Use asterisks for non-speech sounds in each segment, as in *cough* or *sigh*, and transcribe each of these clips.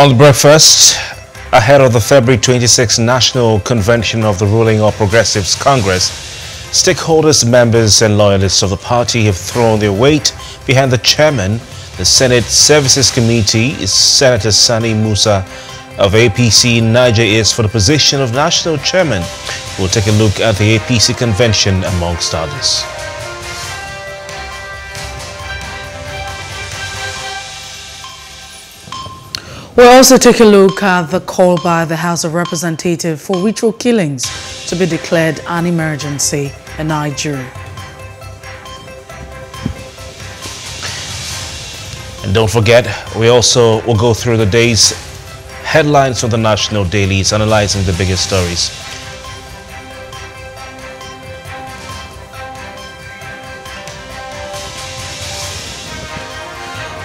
On breakfast, ahead of the February 26 National Convention of the ruling All Progressives Congress, stakeholders, members and loyalists of the party have thrown their weight behind the chairman. The Senate Services Committee is Senator Sani Musa of APC Niger is for the position of national chairman. We'll take a look at the APC convention amongst others. We'll also take a look at the call by the House of Representatives for ritual killings to be declared an emergency in Nigeria. And don't forget, we also will go through the day's headlines of the national dailies, analyzing the biggest stories.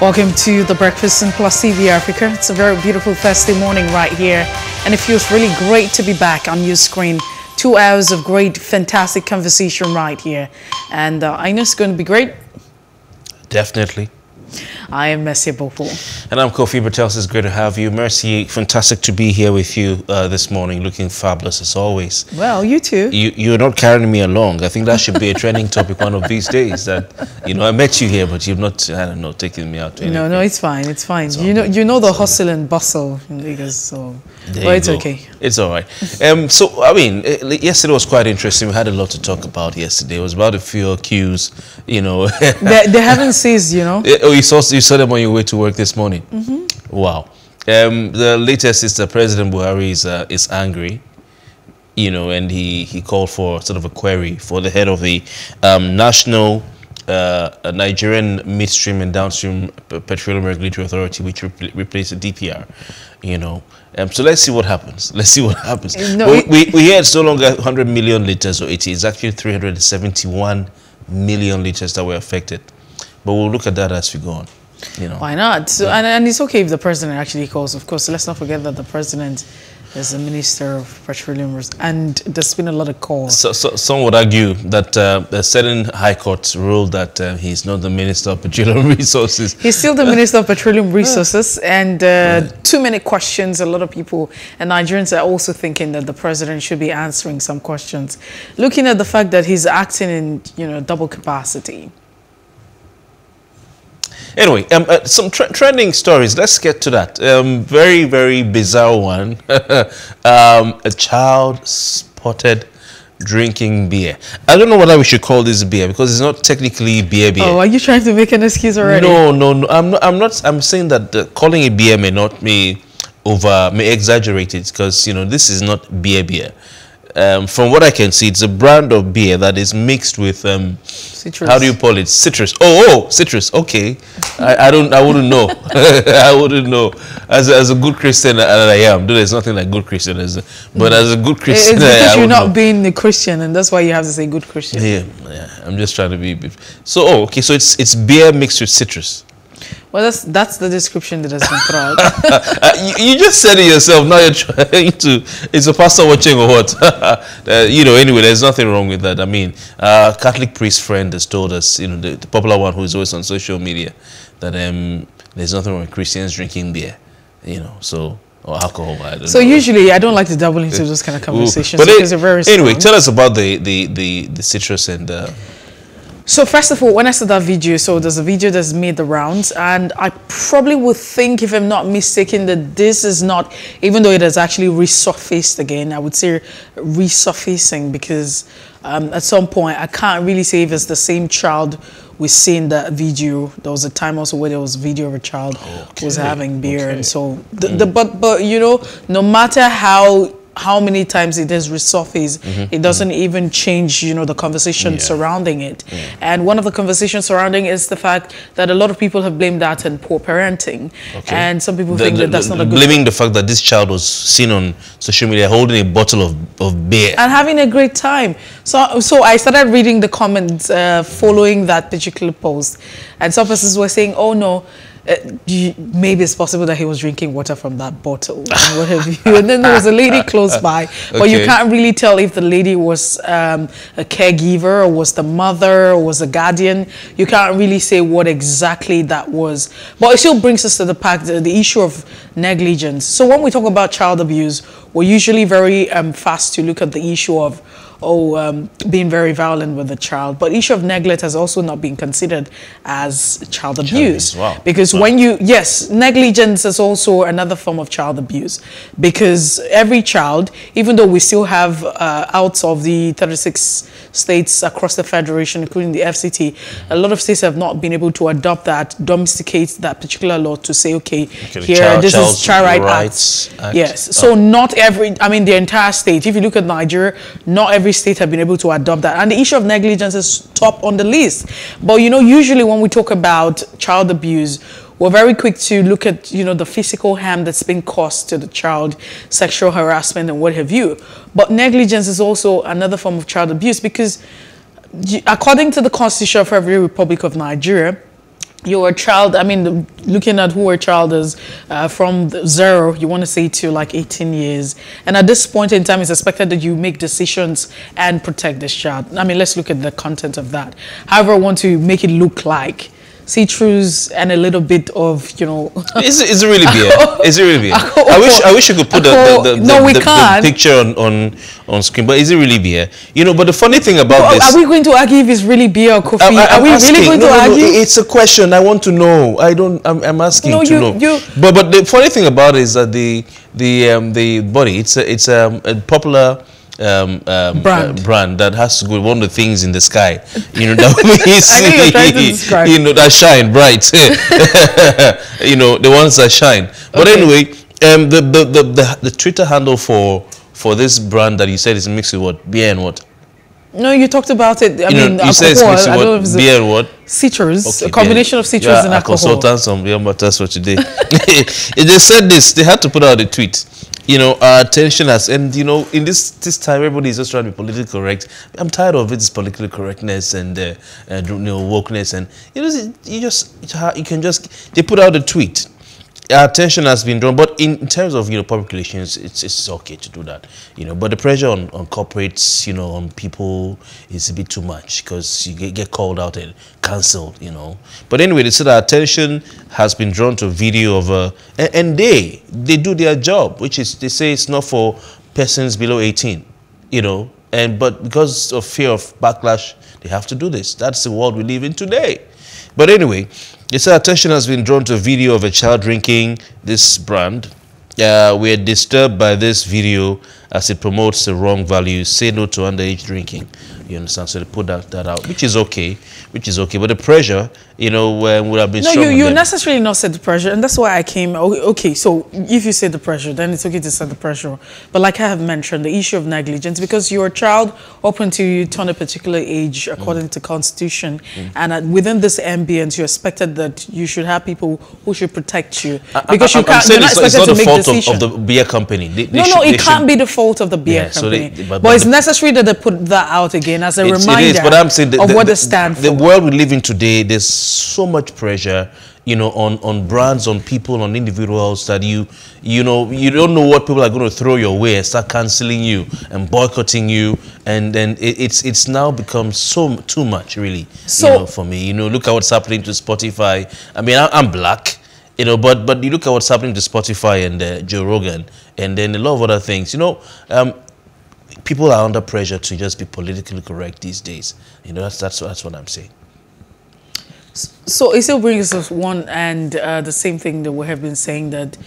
Welcome to the Breakfast in Plus TV Africa. It's a very beautiful Thursday morning right here, and it feels really great to be back on your screen. Two hours of great, fantastic conversation right here, and uh, I know it's going to be great. Definitely. I am Mercy Ebokpo. And I'm Kofi Bartels. It's great to have you. Mercy, fantastic to be here with you uh, this morning, looking fabulous as always. Well, you too. You, you're not carrying me along. I think that should be a trending topic one of these days. That, you know, I met you here, but you've not, I don't know, taken me out to No, no, it's fine. It's fine. you know, you know the hustle and bustle in Lagos, so but you it's go. okay. It's all right. Um, so, I mean, eh, yesterday was quite interesting. We had a lot to talk about yesterday. It was about a few cues, you know. they, they *laughs* haven't ceased, you know. Oh, you saw you saw them on your way to work this morning. Wow. Um, the latest is that President Buhari is uh, is angry, you know, and he he called for sort of a query for the head of the um, national uh, Nigerian midstream and downstream petroleum regulatory authority, which repl- replaced the DPR. You know, um, so let's see what happens. *laughs* Let's see what happens. No, we, we we hear it's no longer 100 million liters, or 80. it is actually 371 million liters that were affected. But we'll look at that as we go on. You know. Why not? So, and, and it's okay if the president actually calls. Of course, let's not forget that the president is the minister of petroleum, and there's been a lot of calls. So, so, some would argue that uh, a certain high court ruled that uh, he's not the minister of petroleum *laughs* resources. He's still the minister of petroleum *laughs* resources, and uh, too many questions. A lot of people and Nigerians are also thinking that the president should be answering some questions, looking at the fact that he's acting in you know double capacity. Anyway, um, uh, some tre- trending stories. Let's get to that. Um, very, very bizarre one. *laughs* um, a child spotted drinking beer. I don't know whether we should call this beer because it's not technically beer beer. Oh, are you trying to make an excuse already? No, no, no. I'm not. I'm not. I'm saying that uh, calling it beer may not be over, may exaggerate it because you know this is not beer beer. Um, from what I can see, it's a brand of beer that is mixed with um, Citrus. how do you call it? Citrus. Oh, oh, citrus. Okay, I, I don't. I wouldn't know. *laughs* I wouldn't know. As a, as a good Christian that I am, there's nothing like good Christian, as a, but as a good Christian, It's I- I because you're not know. being a Christian, and that's why you have to say good Christian. Yeah, yeah. I'm just trying to be. So, oh, okay. So it's it's beer mixed with citrus. Well, that's that's the description that has been put *laughs* out. Uh, you, you just said it yourself. Now you're trying to. Is a pastor watching or what? *laughs* uh, you know. Anyway, there's nothing wrong with that. I mean, uh, Catholic priest friend has told us, you know, the, the popular one who is always on social media, that um, there's nothing wrong with Christians drinking beer. You know, so or alcohol. I so know. usually, I don't like to double into those kind of Ooh, conversations but because it- they're very anyway, strong. tell us about the the the, the citrus and. Uh, So first of all, when I saw that video, so there's a video that's made the rounds, and I probably would think, if I'm not mistaken, that this is not, even though it has actually resurfaced again, I would say resurfacing because um, at some point I can't really say if it's the same child we see in that video. There was a time also where there was a video of a child who was having beer, okay. and so the, the but but you know, no matter how how many times it has resurfaced, it doesn't even change, you know, the conversation Yeah. surrounding it. And one of the conversations surrounding is the fact that a lot of people have blamed that and poor parenting, Okay. and some people the- think the- that that's the- not a good. blaming the fact that this child was seen on social media holding a bottle of, of beer. and having a great time. So, so I started reading the comments uh, following that particular post, and some persons were saying, "Oh no, uh, you, maybe it's possible that he was drinking water from that bottle and what have you. And then there was a lady close by, but you can't really tell if the lady was um, a caregiver or was the mother or was a guardian. You can't really say what exactly that was. But it still brings us to the fact the, the issue of negligence. So when we talk about child abuse, we're usually very um, fast to look at the issue of oh, um, being very violent with the child. But issue of neglect has also not been considered as child abuse. wow. Because when you, yes, negligence is also another form of child abuse. Because every child, even though we still have uh, out of the 36 states across the federation, including the FCT, a lot of states have not been able to adopt that, domesticate that particular law to say, okay, the here, Child- this is Child Right Rights Act. Act. Yes. So oh. not every, I mean, the entire state, if you look at Nigeria, not every state have been able to adopt that. And the issue of negligence is top on the list. But, you know, usually when we talk about child abuse, we're very quick to look at, you know, the physical harm that's been caused to the child, sexual harassment and what have you. But negligence is also another form of child abuse because according to the Constitution of every Republic of Nigeria, you're a child, I mean, looking at who a child is uh, from zero, you want to say to like 18 years. And at this point in time, it's expected that you make decisions and protect this child. I mean, let's look at the content of that. However, I want to make it look like see-throughs and a little bit of, you know, *laughs* Is it, is it really beer? *laughs* Is it really beer? I wish I wish you could put the, the, the, No, the, we the- picture on, on on screen. But is it really beer? You know. But the funny thing about this, are we going to argue if it's really beer or coffee? I- I- are we asking. really going No, to no, no, argue? It's a question. I want to know. I don't. I'm, I'm asking No, to you- know. you- But but the funny thing about it is that the the um, the body it's a, it's um, a popular. Um, um, Brand. uh, brand that has to go one of the things in the sky, you know that we see, you're trying to describe. *laughs* you know that shine bright, *laughs* you know the ones that shine. But Okay. anyway, um, the, the the the the Twitter handle for for this brand that you said is mixed with what beer and what No, you talked about it. I you mean, know you said it's mixed I with don't know if what it's beer and what citrus, Okay, a combination then. of citrus yeah, and a alcohol. consultant on Beyond Matters for today. they said this. They had to put out a tweet. You know, our attention has, and you know, in this this time, everybody is just trying to be politically correct. I'm tired of it, this political correctness and uh, and you know wokeness, and you know, you just you can just they put out a tweet. Attention has been drawn, but in, terms of you know public relations, it's it's okay to do that, you know. But the pressure on, on corporates, you know, on people is a bit too much because you get, get called out and cancelled, you know. But anyway, they said attention has been drawn to a video of uh, a, and, and they they do their job, which is they say it's not for persons below 18, you know. And but because of fear of backlash, they have to do this. That's the world we live in today. But anyway, they said attention has been drawn to a video of a child drinking this brand. Uh, we are disturbed by this video as it promotes the wrong values. Say no to underage drinking. You understand? So they put that, that out, which is okay, which is okay. But the pressure, you know, uh, would have been No, you, you them. necessarily not said the pressure, and that's why I came. Okay, so if you set the pressure, then it's okay to set the pressure. But like I have mentioned, the issue of negligence, because you're a child up until you turn a particular age according to constitution, and uh, within this ambience, you're expected that you should have people who should protect you, because I- you I'm can't. You're not it's, it's expected not to the make fault of, decisions. of the beer company. They, they no, should- no, it can't should- be the fault of the beer Yeah, so they- company. but- but, but it's necessary that they put that out again as a It's- reminder It is, but I'm saying the, of the, what the, they stand the for. world we live in today, there's so much pressure, you know, on, on brands, on people, on individuals that you, you know, you don't know what people are going to throw your way and start canceling you and boycotting you, and then it, it's it's now become so too much, really, So- you know, for me. You know, look at what's happening to Spotify. I mean, I, I'm black. You know, but but you look at what's happening to Spotify and uh, Joe Rogan, and then a lot of other things. You know, um, people are under pressure to just be politically correct these days. You know, that's that's that's what I'm saying. So it still brings us one and uh, the same thing that we have been saying that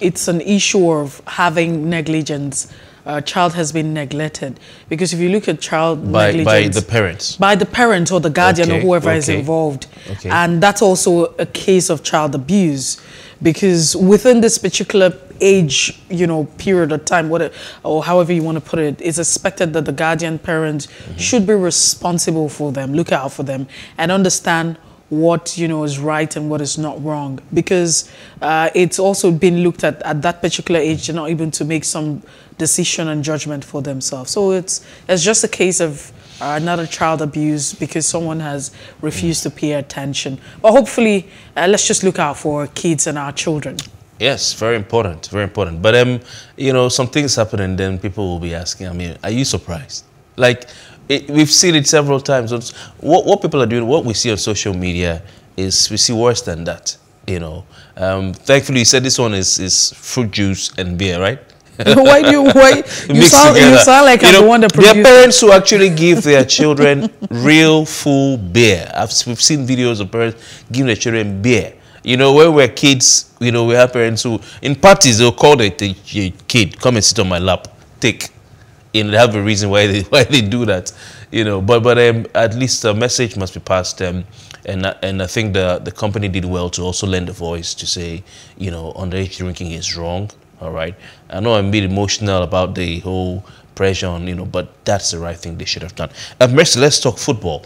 it's an issue of having negligence. A child has been neglected because if you look at child By by negligence the parents. by the parent or the guardian or Okay, whoever is involved. Okay. And that's also a case of child abuse because within this particular age, you know, period of time, what or however you want to put it, it's expected that the guardian parent Mm-hmm. should be responsible for them, look out for them, and understand what you know is right and what is not wrong because uh, it's also been looked at at that particular age they're not able to make some decision and judgment for themselves so it's it's just a case of uh, another child abuse because someone has refused to pay attention. But hopefully, uh, let's just look out for kids and our children. Yes, very important, very important. But um, you know, some things happen, and then people will be asking. I mean, are you surprised? Like, it, we've seen it several times. What what people are doing, what we see on social media, is we see worse than that. You know, um, thankfully, you said this one is is fruit juice and beer, right? *laughs* why do you why you *laughs* sound, you sound like you I'm know, the one that produced. There are parents who actually give their children *laughs* real full beer. I've we've seen videos of parents giving their children beer. You know, when we're kids, you know, we have parents who in parties they'll call the, the kid, come and sit on my lap, take. And they have a reason why they *laughs* why they do that. You know, but but um, at least a message must be passed. Um, and and I think the the company did well to also lend a voice to say, you know, underage drinking is wrong all right. I know I'm a bit emotional about the whole pressure on, you know, but that's the right thing they should have done. Uh, Mercy, let's talk football.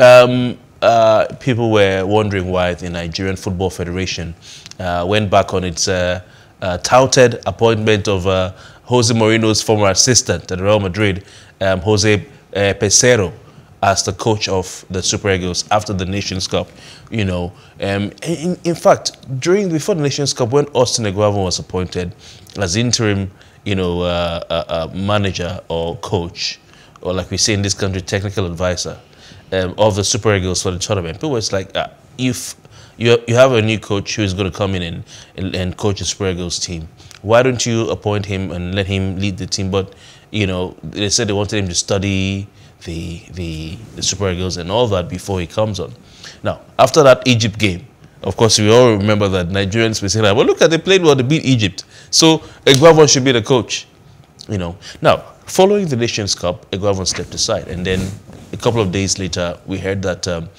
Um, uh, people were wondering why the Nigerian Football Federation uh, went back on its uh, uh touted appointment of uh, Jose Mourinho's former assistant at Real Madrid, um, Jose uh, Peseiro, as the coach of the Super Eagles after the Nations Cup. You know, um, in, in, fact, during before the Nations Cup, when Austin Eguavoen was appointed as interim, you know, manager or coach, or like we say in this country, technical advisor um, of the Super Eagles for the tournament, people was like, if you you have a new coach who is going to come in and, and, coach the Super Eagles team, why don't you appoint him and let him lead the team? But you know, they said they wanted him to study the, the, the Super Eagles and all that before he comes on. Now, after that Egypt game, of course, we all remember that Nigerians were saying, well, look at they played well, they beat Egypt. So Eguavoen should be the coach. You know. Now, following the Nations Cup, Eguavoen stepped aside. And then a couple of days later, we heard that um,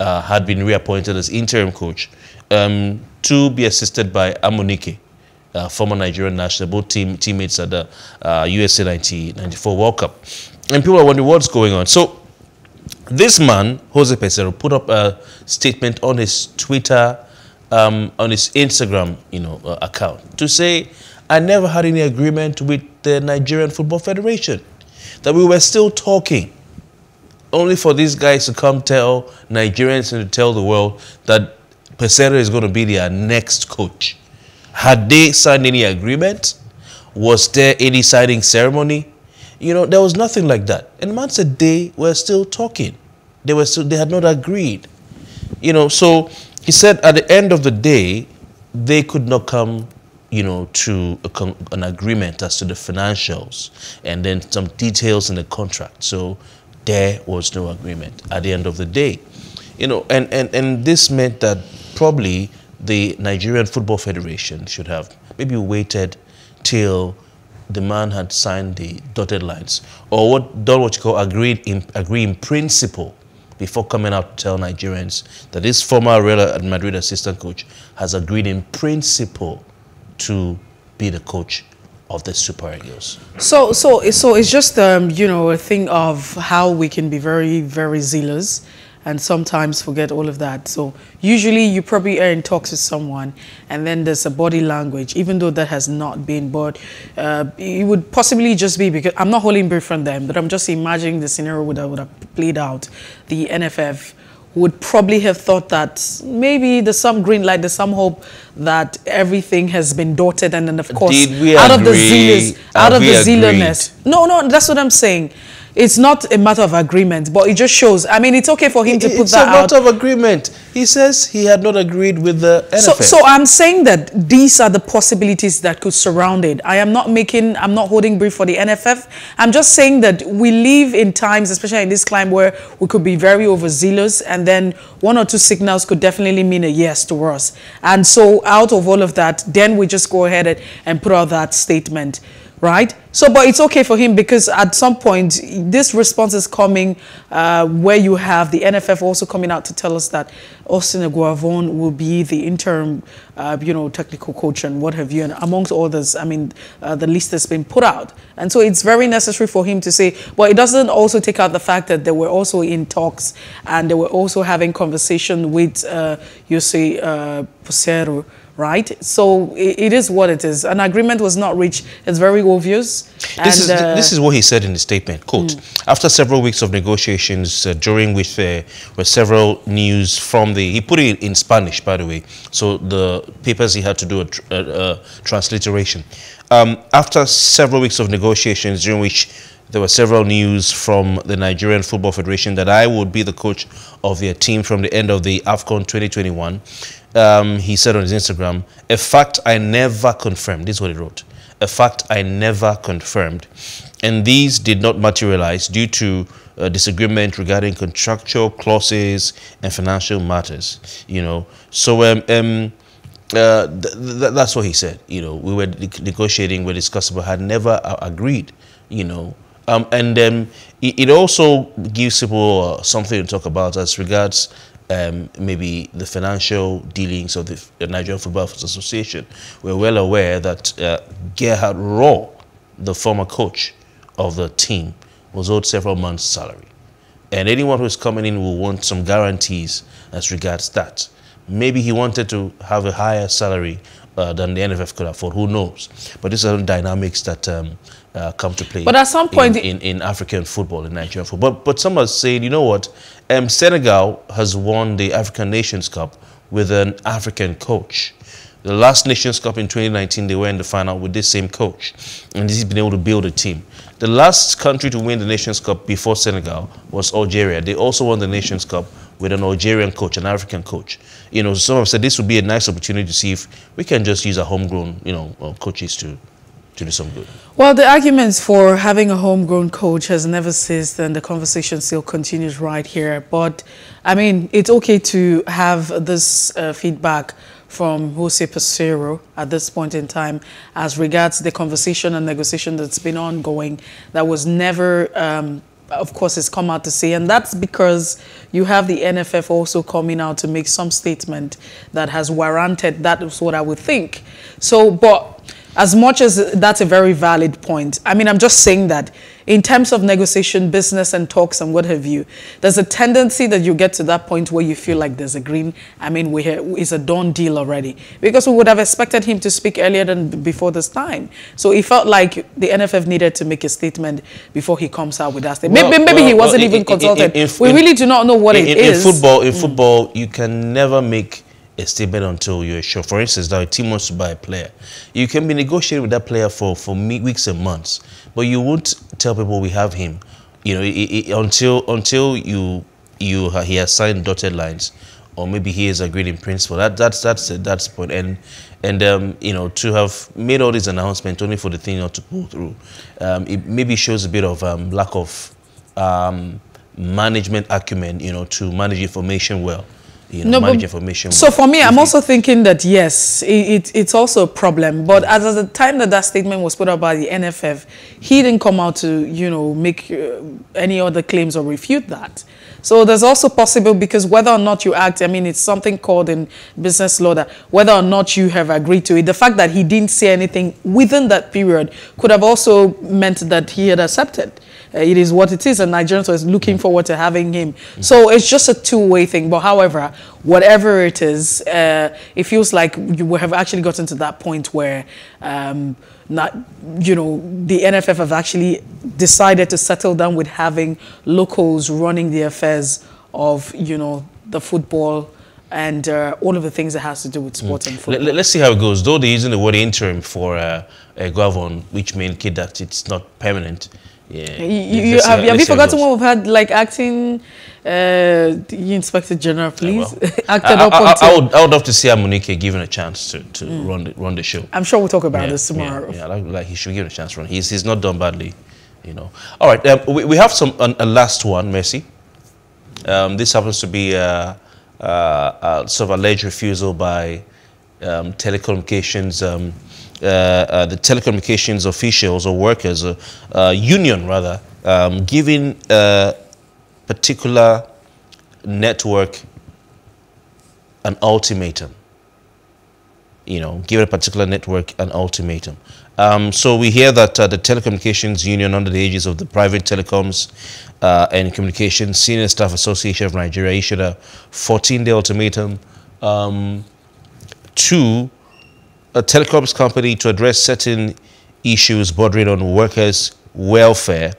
uh, had been reappointed as interim coach um, to be assisted by Amunike, uh, former Nigerian national, both team, teammates at the uh, USA 1994 World Cup. And people are wondering what's going on. So this man, Jose Peseiro, put up a statement on his Twitter, um, on his Instagram, you know, uh, account to say, I never had any agreement with the Nigerian Football Federation. That we were still talking. Only for these guys to come tell Nigerians and to tell the world that Peseiro is going to be their next coach. Had they signed any agreement? Was there any signing ceremony? You know, there was nothing like that. And man said they were still talking. They were still, they had not agreed. You know, so he said at the end of the day, they could not come, you know, to a, an agreement as to the financials and then some details in the contract. So there was no agreement at the end of the day. You know, and, and, and this meant that probably the Nigerian Football Federation should have maybe waited till the man had signed the dotted lines or what done what you call agreed in, agree in principle before coming out to tell Nigerians that this former Real Madrid assistant coach has agreed in principle to be the coach of the Super Eagles. So, so, so it's just um, you know a thing of how we can be very, very zealous and sometimes forget all of that. So usually you probably are in talks with someone and then there's a body language, even though that has not been, but uh, it would possibly just be because I'm not holding breath from them, but I'm just imagining the scenario have, would have played out. The NFF would probably have thought that maybe there's some green light, there's some hope that everything has been dotted, and then of course, out agree? of the zealous, out of the zealousness. No, no, that's what I'm saying it's not a matter of agreement, but it just shows. I mean, it's okay for him to put that out. It's a matter of agreement. He says he had not agreed with the NFF. So, so I'm saying that these are the possibilities that could surround it. I am not making, I'm not holding brief for the NFF. I'm just saying that we live in times, especially in this climate, where we could be very overzealous, and then one or two signals could definitely mean a yes to us. And so, out of all of that, then we just go ahead and put out that statement right? So, but it's okay for him because at some point, this response is coming uh, where you have the NFF also coming out to tell us that Austin Eguavoen will be the interim, uh, you know, technical coach and what have you, and amongst others, I mean, uh, the list has been put out. And so it's very necessary for him to say, but it doesn't also take out the fact that they were also in talks and they were also having conversation with, uh, you say, uh, right? So it, it is what it is. An agreement was not reached. It's very obvious. This, is, uh, this is what he said in the statement. Quote, mm. after several weeks of negotiations, uh, during which there were several news from the, he put it in Spanish, by the way, so the papers he had to do a, a, a transliteration. Um, after several weeks of negotiations, during which there were several news from the Nigerian Football Federation that I would be the coach of their team from the end of the AFCON 2021. Um, he said on his Instagram, a fact I never confirmed. This is what he wrote. A fact I never confirmed. And these did not materialize due to a disagreement regarding contractual clauses and financial matters. You know, so um, um uh, th th that's what he said. You know, we were negotiating, we discussing, but had never uh, agreed. You know, um, and then it, it, also gives people uh, something to talk about as regards um, maybe the financial dealings of the Nigerian Football Association. We're well aware that uh, Gernot Rohr, the former coach of the team, was owed several months' salary. And anyone who's coming in will want some guarantees as regards that. Maybe he wanted to have a higher salary uh, than the NFF could afford. Who knows? But these are the dynamics that um, uh, come to play. But at some point, in, in, in, African football, in Nigerian football. But, but some are saying, you know what? Um, Senegal has won the African Nations Cup with an African coach. The last Nations Cup in 2019, they were in the final with this same coach. And he's been able to build a team. The last country to win the Nations Cup before Senegal was Algeria. They also won the Nations Cup with an Algerian coach, an African coach. You know, some have said this would be a nice opportunity to see if we can just use our homegrown, you know, uh, coaches to to do some good? Well, the arguments for having a homegrown coach has never ceased and the conversation still continues right here. But, I mean, it's okay to have this uh, feedback from Jose Peseiro at this point in time as regards the conversation and negotiation that's been ongoing that was never um, of course, has come out to say, and that's because you have the NFF also coming out to make some statement that has warranted. That is what I would think. So, but as much as that's a very valid point, I mean, I'm just saying that in terms of negotiation, business and talks and what have you, there's a tendency that you get to that point where you feel like there's a green, I mean, we it's a done deal already. Because we would have expected him to speak earlier than before this time. So it felt like the NFF needed to make a statement before he comes out with that statement. Well, maybe, maybe well, he wasn't well, even in, consulted. In, in, we really do not know what it is. In football, in mm. football, you can never make a statement until you're sure. For instance, now a team wants to buy a player. You can be negotiating with that player for, for weeks and months, but you won't tell people we have him, you know, it, it, until until you you he has signed dotted lines, or maybe he has agreed in principle. That that's that's that's point. And and um, you know to have made all these announcements only for the thing not to pull through, um, it maybe shows a bit of um, lack of um, management acumen, you know, to manage information well you know, no, manage information. So for me, I'm also thinking that yes, it, it, it's also a problem. But as at the time that that statement was put out by the NFF, he didn't come out to you know make uh, any other claims or refute that. So there's also possible because whether or not you act, I mean, it's something called in business law that whether or not you have agreed to it, the fact that he didn't say anything within that period could have also meant that he had accepted. Uh, it is what it is, and Nigerians are looking forward to having him. So it's just a two-way thing. But however, whatever it is, uh, it feels like you have actually gotten to that point where um, not, you know, the NFF have actually decided to settle down with having locals running the affairs of, you know, the football and uh, all of the things that has to do with sport mm. and football. Let, us see how it goes. Though they're using the word interim for uh, uh, Eguavoen, which means that it's not permanent. Yeah. You, you, have, have you forgotten what we've had like acting uh, Inspector General, please? Yeah, well, Acted I, *laughs* up I, I, I, would, I would love to see Amunike given a chance to, to mm. run, the, run the show. I'm sure we'll talk about yeah, this tomorrow. Yeah, yeah like, like, he should give it a chance to run. He's, he's not done badly, you know. All right, um, we, we have some a last one, Mercy. Um, this happens to be uh, uh, uh, sort of alleged refusal by um, telecommunications um, the telecommunications officials or workers, uh, union rather, um, giving a particular network an ultimatum. You know, give a particular network an ultimatum. Um, so we hear that uh, the telecommunications union under the aegis of the private telecoms uh, and communications senior staff association of Nigeria issued a 14-day ultimatum um, to a telecoms company to address certain issues bordering on workers' welfare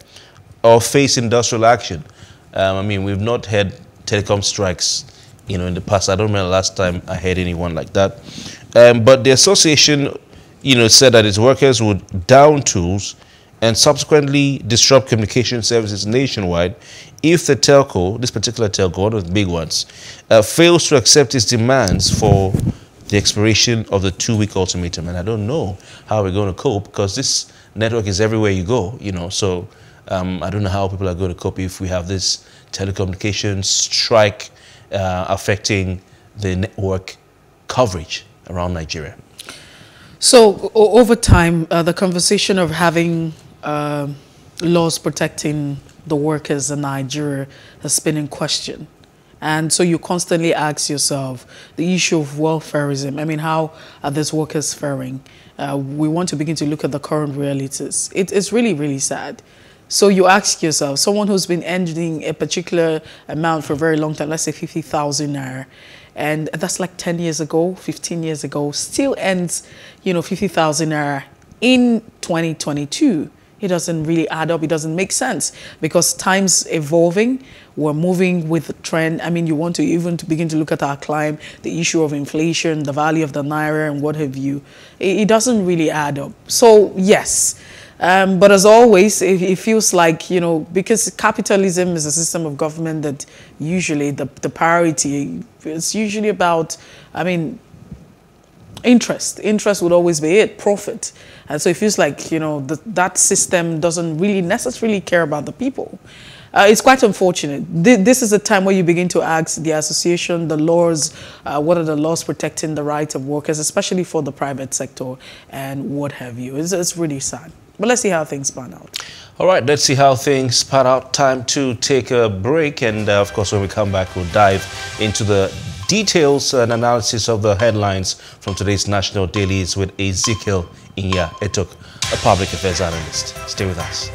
or face industrial action. Um, I mean, we've not had telecom strikes, you know, in the past. I don't remember the last time I heard anyone like that. Um, but the association, you know, said that its workers would down tools and subsequently disrupt communication services nationwide if the telco, this particular telco, one of the big ones, uh, fails to accept its demands for the expiration of the two-week ultimatum. And I don't know how we're going to cope because this network is everywhere you go, you know. So um, I don't know how people are going to cope if we have this telecommunications strike uh, affecting the network coverage around Nigeria. So over time, uh, the conversation of having uh, laws protecting the workers in Nigeria has been in question. And so you constantly ask yourself the issue of welfareism. I mean, how are these workers faring? Uh, we want to begin to look at the current realities. It, it's really, really sad. So you ask yourself, someone who's been earning a particular amount for a very long time, let's say 50,000 naira, and that's like 10 years ago, 15 years ago, still ends, you know, 50,000 naira in 2022 it doesn't really add up. It doesn't make sense because time's evolving. We're moving with the trend. I mean, you want to even to begin to look at our climb, the issue of inflation, the value of the naira, and what have you. It, it doesn't really add up. So yes. Um, but as always, it, it, feels like, you know, because capitalism is a system of government that usually the, the priority is usually about, I mean, interest. Interest would always be it, profit. And so it feels like, you know, the, that system doesn't really necessarily care about the people. Uh, it's quite unfortunate. This is a time where you begin to ask the association, the laws, uh, what are the laws protecting the rights of workers, especially for the private sector and what have you. It's, it's really sad. But let's see how things pan out. All right, let's see how things pan out. Time to take a break. And uh, of course, when we come back, we'll dive into the details and analysis of the headlines from today's national dailies with Ezekiel Inya Etok, a public affairs analyst. Stay with us.